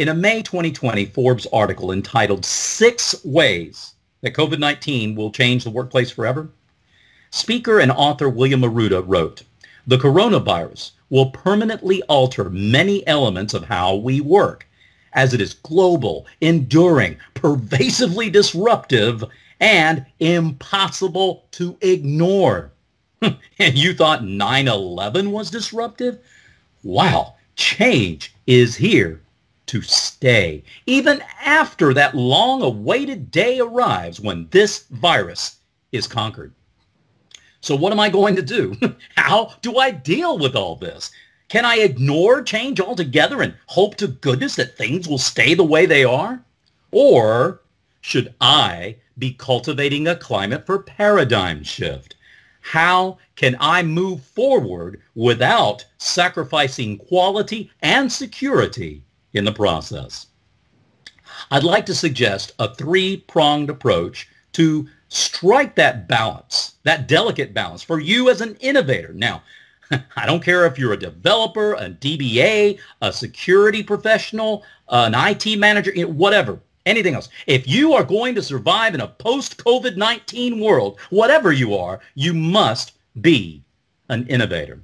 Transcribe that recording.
In a May 2020 Forbes article entitled Six Ways That COVID-19 Will Change the Workplace Forever, speaker and author William Arruda wrote, the coronavirus will permanently alter many elements of how we work as it is global, enduring, pervasively disruptive, and impossible to ignore. and you thought 9-11 was disruptive? Wow, change is here to stay, even after that long-awaited day arrives when this virus is conquered. So what am I going to do? How do I deal with all this? Can I ignore change altogether and hope to goodness that things will stay the way they are? Or should I be cultivating a climate for paradigm shift? How can I move forward without sacrificing quality and security in the process? I'd like to suggest a three-pronged approach to strike that balance, that delicate balance for you as an innovator. Now, I don't care if you're a developer, a DBA, a security professional, an IT manager, whatever, anything else. If you are going to survive in a post-COVID-19 world, whatever you are, you must be an innovator.